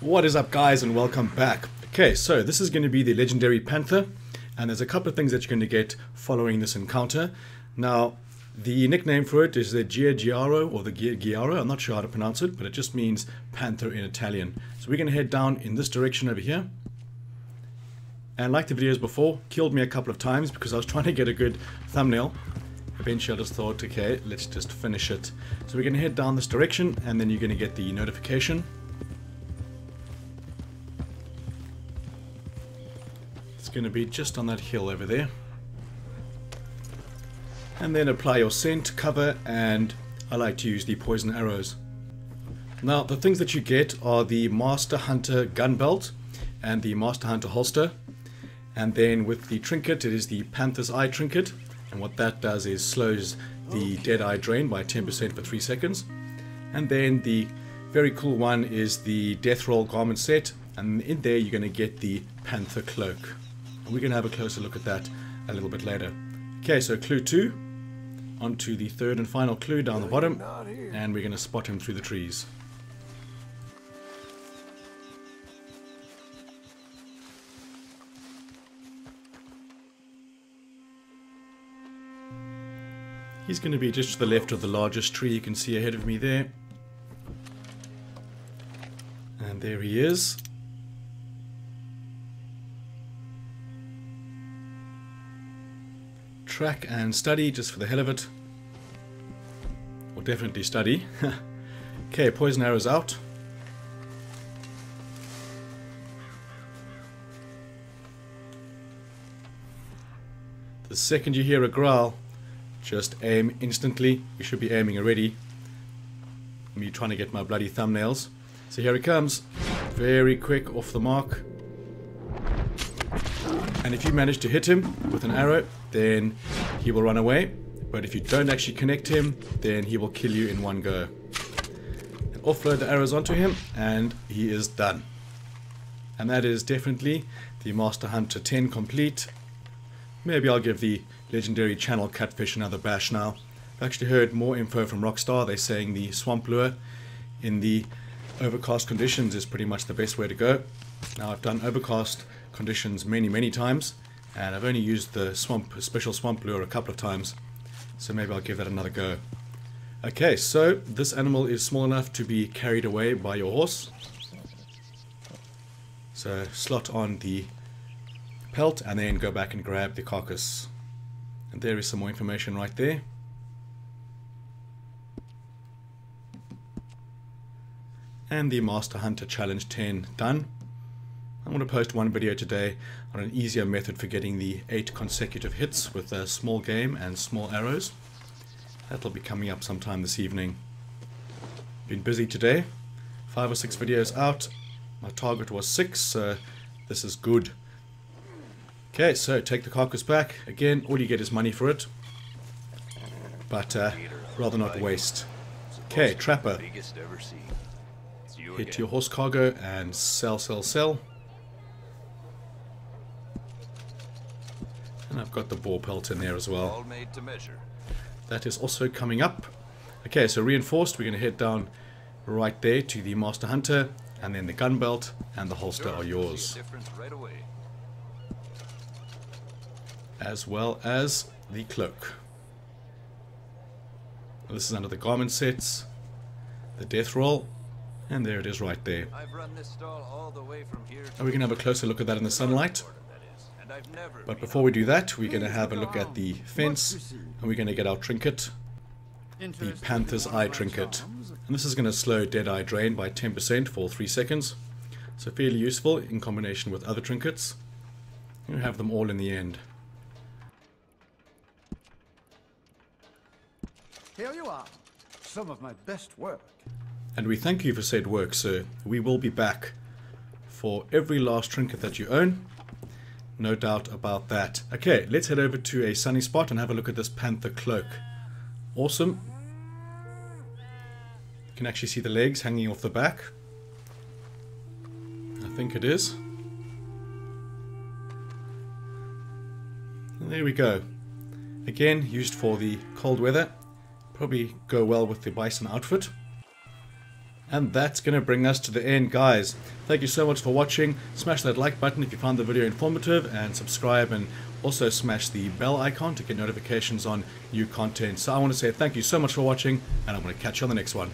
What is up guys and welcome back. Okay, so this is going to be the legendary Panther and there's a couple of things that you're going to get following this encounter. Now, the nickname for it is the Giaro or the Giaro, I'm not sure how to pronounce it, but it just means panther in Italian. So we're going to head down in this direction over here. And like the videos before, killed me a couple of times because I was trying to get a good thumbnail. Eventually I just thought, okay, let's just finish it. So we're going to head down this direction and then you're going to get the notification It's going to be just on that hill over there. And then apply your scent, cover, and I like to use the poison arrows. Now, the things that you get are the Master Hunter gun belt and the Master Hunter holster. And then with the trinket, it is the Panther's Eye trinket. And what that does is slows the dead eye drain by 10% for 3 seconds. And then the very cool one is the Death Roll garment set. And in there, you're going to get the Panther cloak. We're going to have a closer look at that a little bit later. Okay, so clue two. On to the third and final clue down the bottom. And we're going to spot him through the trees. He's going to be just to the left of the largest tree you can see ahead of me there. And there he is. Track and study just for the hell of it. Or definitely study. okay, poison arrows out. The second you hear a growl, just aim instantly. You should be aiming already. Me trying to get my bloody thumbnails. So here it comes. Very quick, off the mark. And if you manage to hit him with an arrow, then he will run away. But if you don't actually connect him, then he will kill you in one go. And offload the arrows onto him, and he is done. And that is definitely the Master Hunter 10 complete. Maybe I'll give the legendary channel Catfish another bash now. I've actually heard more info from Rockstar. They're saying the Swamp Lure in the overcast conditions is pretty much the best way to go. Now I've done overcast conditions many, many times. And I've only used the swamp special swamp lure a couple of times. So maybe I'll give that another go. Okay, so this animal is small enough to be carried away by your horse. So slot on the pelt and then go back and grab the carcass. And there is some more information right there. And the Master Hunter Challenge 10 done. I'm going to post one video today on an easier method for getting the 8 consecutive hits with a small game and small arrows. That'll be coming up sometime this evening. Been busy today. 5 or 6 videos out. My target was 6, so this is good. Okay, so take the carcass back. Again, all you get is money for it. But uh, rather not waste. Okay, trapper. Hit your horse cargo and sell, sell, sell. I've got the boar pelt in there as well. That is also coming up. Okay, so reinforced, we're going to head down right there to the Master Hunter, and then the gun belt and the holster are yours. As well as the cloak. This is under the garment sets, the death roll, and there it is right there. And we can have a closer look at that in the sunlight. But before we do that, we're going to have a look at the fence, and we're going to get our trinket, the Panther's Eye trinket. And this is going to slow dead eye drain by 10% for 3 seconds. So fairly useful in combination with other trinkets. You have them all in the end. Here you are. Some of my best work. And we thank you for said work, sir. We will be back for every last trinket that you own no doubt about that. Okay, let's head over to a sunny spot and have a look at this panther cloak. Awesome. You can actually see the legs hanging off the back. I think it is. And there we go. Again, used for the cold weather. Probably go well with the bison outfit. And that's going to bring us to the end, guys. Thank you so much for watching. Smash that like button if you found the video informative, and subscribe, and also smash the bell icon to get notifications on new content. So I want to say thank you so much for watching, and I'm going to catch you on the next one.